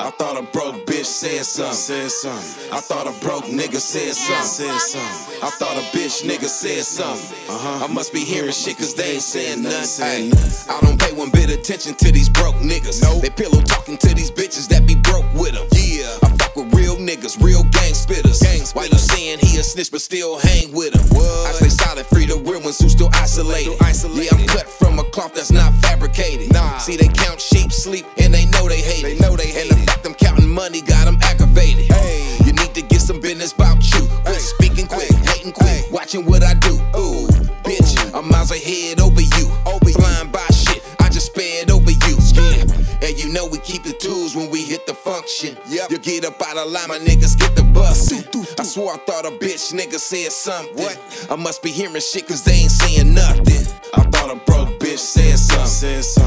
I thought a broke bitch said something. Said something. I thought a broke nigga said something. Said something. I thought a bitch nigga said something. Uh-huh. I must be hearing shit cause they ain't saying nothing. Ay, I don't pay one bit attention to these broke niggas. Nope. They pillow talking to these bitches that be broke with them. Yeah. I fuck with real niggas, real gang spitters. Gang spitters. Why you saying he a snitch but still hang with him? What? I stay solid, free the real ones who still isolated. isolated. Yeah, I'm cut from a cloth that's not fabricated. Nah. See, they count sleep, and they know they hate They know they hate And fact them counting money got them aggravated. Hey. You need to get some business about you. Quit Hey. speaking quick, Hey. hating quick, Hey. watching what I do. Ooh, bitch, I'm miles ahead over you. Over flying by shit, I just sped over you. Yeah. And you know we keep the tools when we hit the function. Yep. You get up out of line, my niggas get the bustin'. I swore I thought a bitch nigga said something. What? I must be hearing shit cause they ain't saying nothing. I thought a broke bitch said something. Said something.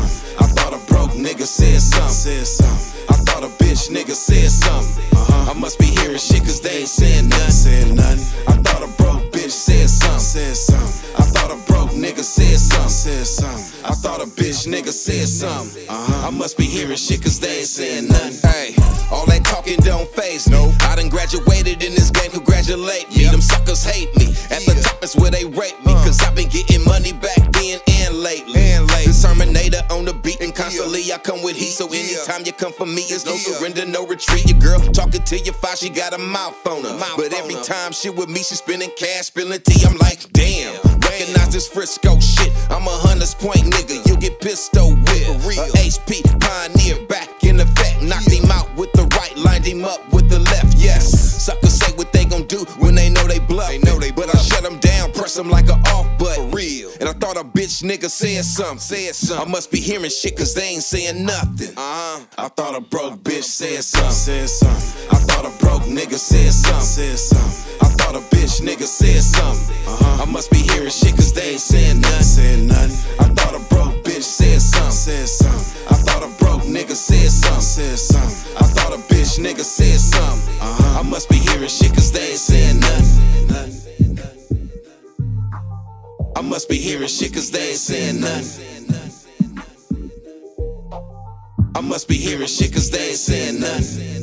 Said something. I thought a bitch nigga said something. Uh-huh. I must be hearing shit cause they ain't saying nothing. Hey, all that talking don't phase me. I done graduated in this game, congratulate me. Them suckers hate me. At the top is where they rate me. Cause I've been getting money back then and lately. And lately. Terminator on the beat and constantly I come with heat. So anytime you come for me, it's no Yeah. surrender, no retreat. Your girl talking to your file, she got a mouth on her. Mouth but every her. time she with me, she spending cash, spilling tea. I'm like, damn. Recognize this Frisco shit. I'm a hunters point nigga. You get pistol with. A HP pioneer back in effect. Knocked him out with the right, lined him up with the left. Yes. Suckers say what they gon' do when they know they bluff. They know they but I shut them down, press them like a off button. For real. And I thought a bitch nigga said something. Said something. I must be hearing shit cause they ain't saying nothing. Uh-huh. I thought a broke bitch said something. Said something. I thought a broke nigga said something. Said something. I thought a bitch nigga said something. Uh-huh. I must be bitch nigga said something. Uh-huh. I must be hearing shit cause they ain't saying nothing. I must be hearing shit cause they ain't saying nothing. I must be hearing shit cause they ain't saying nothing.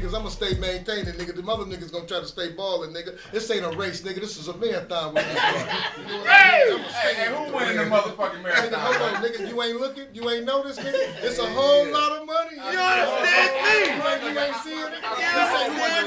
Thing about it, niggas, I'ma stay maintaining, nigga. The mother niggas gonna try to stay ballin', nigga. This ain't a race, nigga. This is a marathon with me. bro. You know what I mean? Hey, hey, who winning the motherfucking Nigga, hold on, nigga. You ain't looking? You ain't noticed, nigga? It's a whole lot of money. You understand me? You ain't seeing it? You ain't